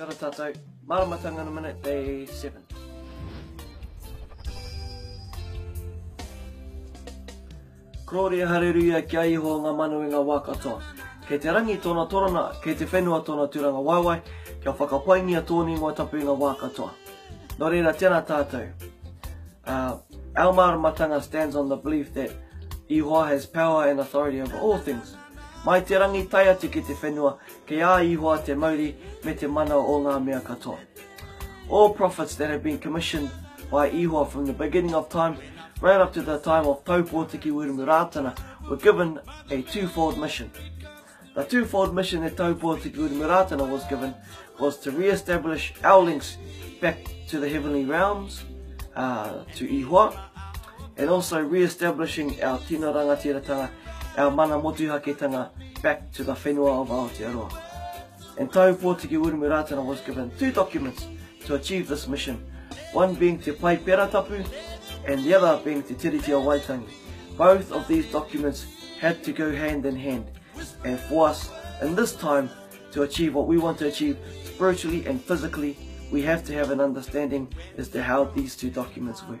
Kia ora tātou. Māramatanga na mana day 7. Gloria Hareruia kia iho ngā manu i ngā wā katoa. Kei te rangi tōna torana, kei te whenua tōna tūranga waiwai, kia whakapaingia tōni ngā tapu i ngā wā katoa. Nō reira, tēnā tātou. Uh, our māramatanga stands on the belief that Ihoa has power and authority over all things. Mai te rangi tai atu ki te whenua, ke a ihoa te mauri me te mana o ngā mea katoa. All prophets that have been commissioned by ihoa from the beginning of time, right up to the time of Taupo Tiki Wurumu Rātana, were given a twofold mission. The twofold mission that Taupo Tiki Wurumu Rātana was given was to re-establish our links back to the heavenly realms, uh, to ihoa, and also re-establishing our tino rangatiratanga our mana motu back to the whenua of Aotearoa. And tau pō tiki Urumiratana was given two documents to achieve this mission, one being te pai peratapu and the other being te tiriti o waitangi. Both of these documents had to go hand in hand and for us in this time to achieve what we want to achieve spiritually and physically we have to have an understanding as to how these two documents work.